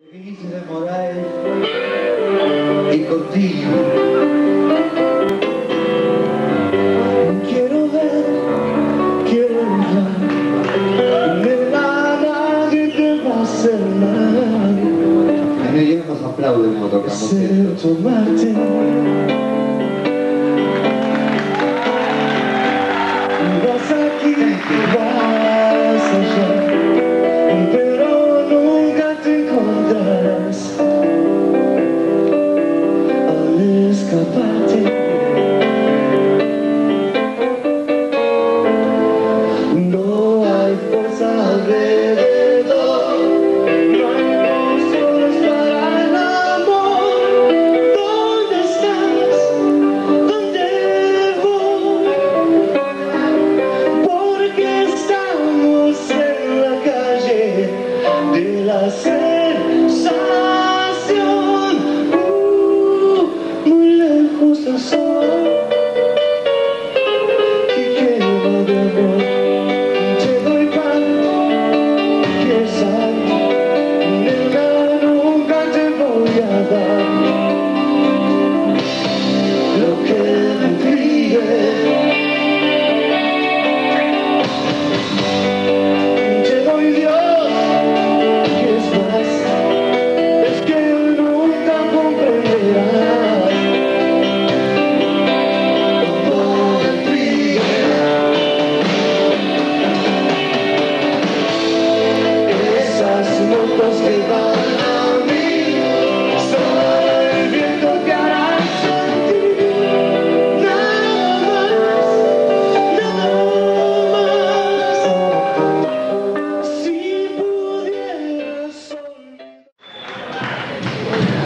de Moraes y Cotillo. Quiero ver, quiero hablar de nada que te va a hacer mal. En el nos aplauden como tocamos esto. Hallelujah.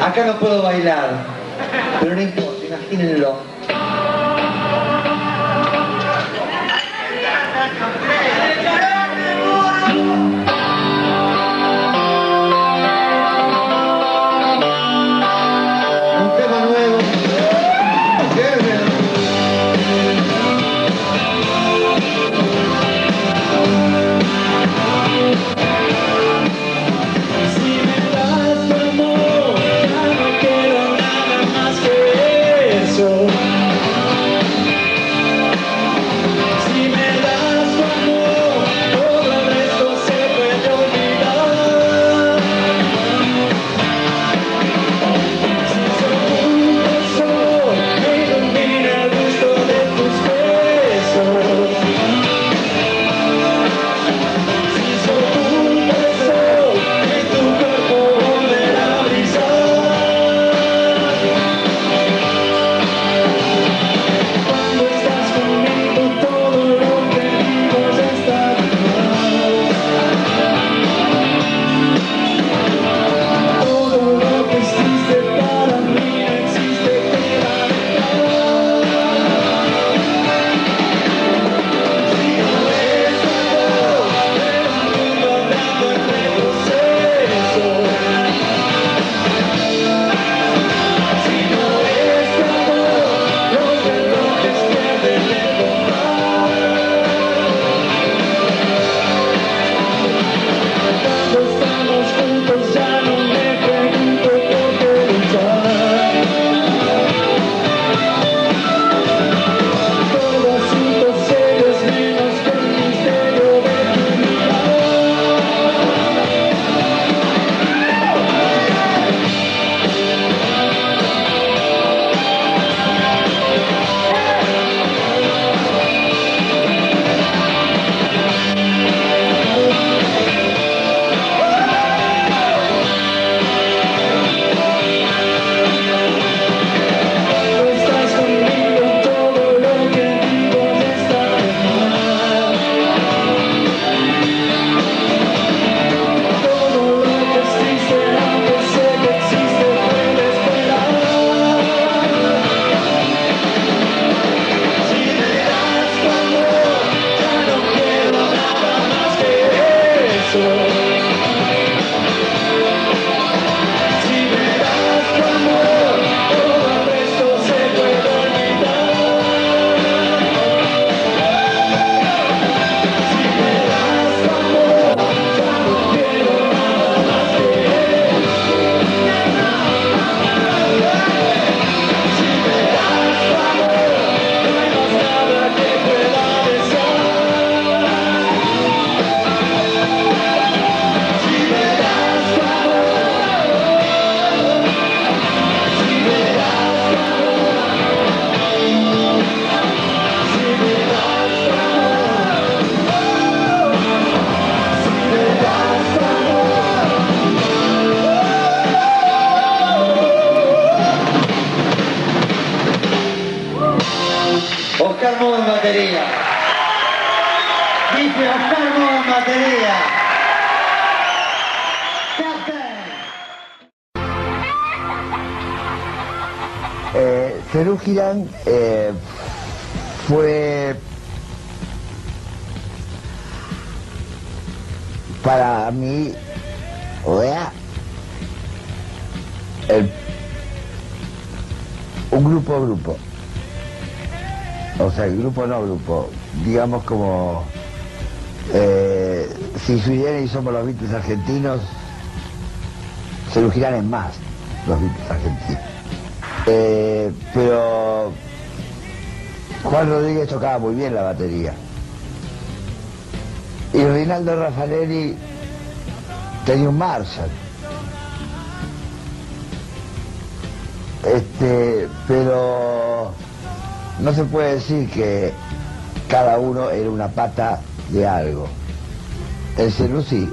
Acá no puedo bailar, pero no importa, imagínenlo. Girán eh, fue para mí, vea, el- un grupo grupo. O sea, el grupo no grupo, digamos como eh, si Suyene y somos los Beatles argentinos, Cerú Girán es más los Beatles argentinos. Eh, pero Juan Rodríguez tocaba muy bien la batería. Y Rinaldo Raffanelli tenía un Marshall. Este, pero no se puede decir que cada uno era una pata de algo. El Cerú sí.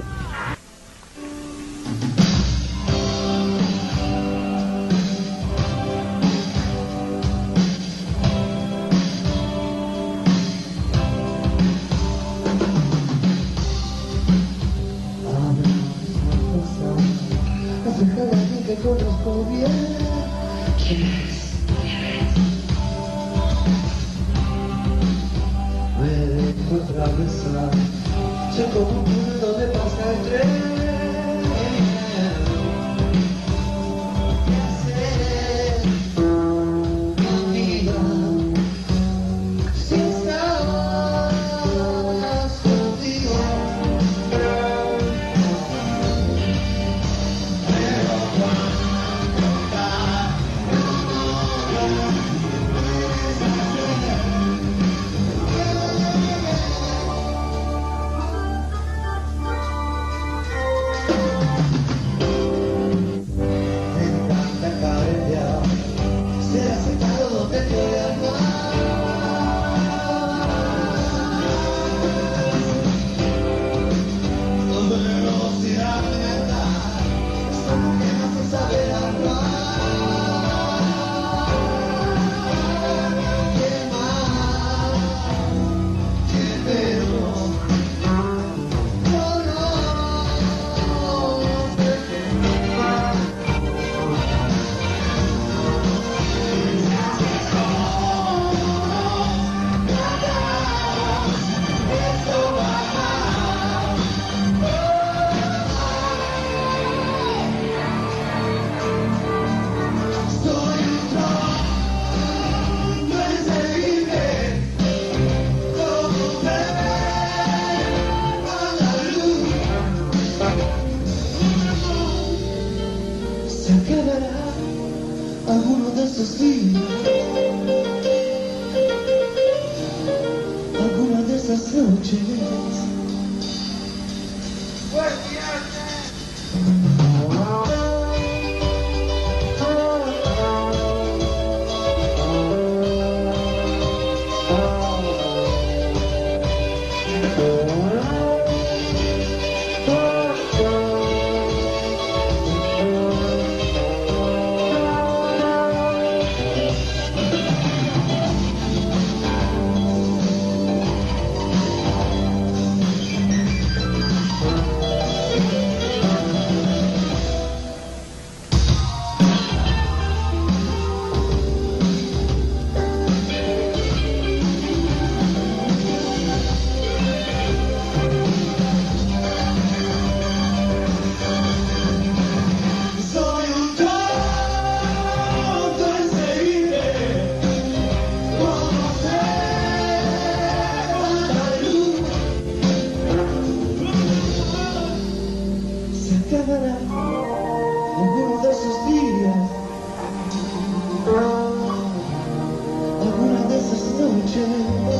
Se acabará alguno de esos días, alguna de noches. 解